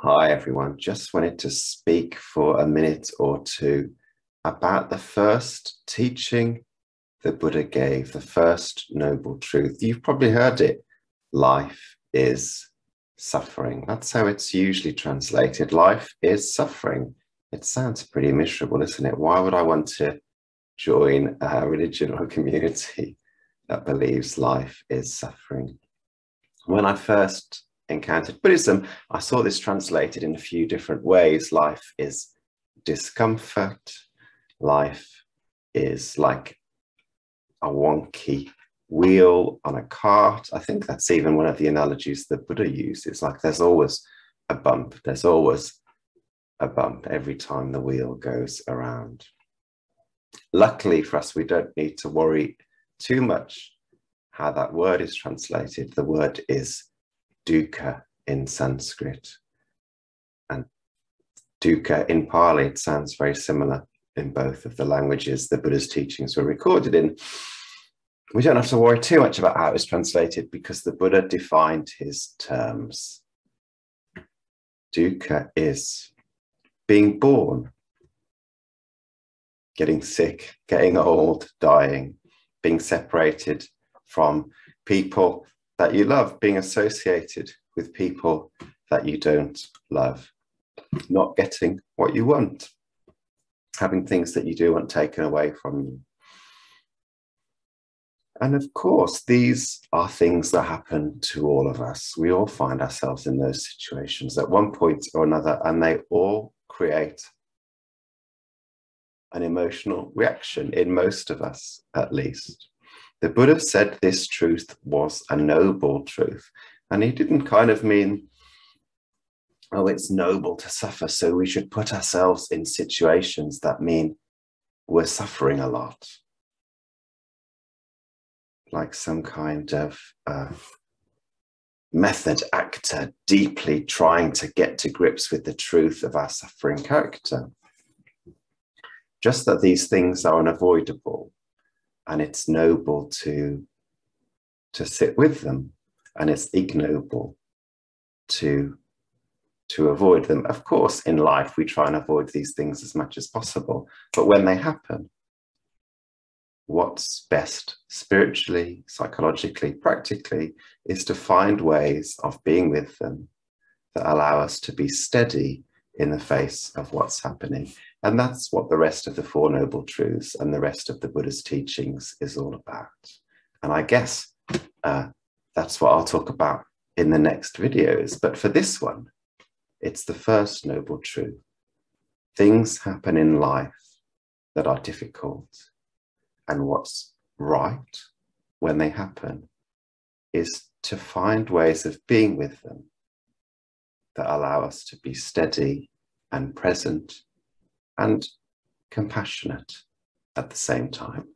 Hi, everyone. Just wanted to speak for a minute or two about the first teaching the Buddha gave, the first noble truth. You've probably heard it life is suffering. That's how it's usually translated. Life is suffering. It sounds pretty miserable, isn't it? Why would I want to join a religion or community that believes life is suffering? When I first encountered Buddhism, I saw this translated in a few different ways. Life is discomfort, life is like a wonky wheel on a cart. I think that's even one of the analogies that Buddha used. It's Like there's always a bump, there's always a bump every time the wheel goes around. Luckily for us, we don't need to worry too much how that word is translated. The word is dukkha in Sanskrit. And dukkha in Pali, it sounds very similar in both of the languages the Buddha's teachings were recorded in. We don't have to worry too much about how it was translated because the Buddha defined his terms. Dukkha is being born, getting sick, getting old, dying, being separated from people that you love, being associated with people that you don't love, not getting what you want, having things that you do want taken away from you. And of course, these are things that happen to all of us. We all find ourselves in those situations at one point or another, and they all create an emotional reaction in most of us, at least. The Buddha said this truth was a noble truth. And he didn't kind of mean, oh, it's noble to suffer. So we should put ourselves in situations that mean we're suffering a lot. Like some kind of uh, method actor deeply trying to get to grips with the truth of our suffering character. Just that these things are unavoidable and it's noble to to sit with them and it's ignoble to to avoid them. Of course in life we try and avoid these things as much as possible but when they happen what's best spiritually psychologically practically is to find ways of being with them that allow us to be steady in the face of what's happening and that's what the rest of the Four Noble Truths and the rest of the Buddha's teachings is all about. And I guess uh, that's what I'll talk about in the next videos. But for this one, it's the first Noble Truth. Things happen in life that are difficult. And what's right when they happen is to find ways of being with them that allow us to be steady and present and compassionate at the same time.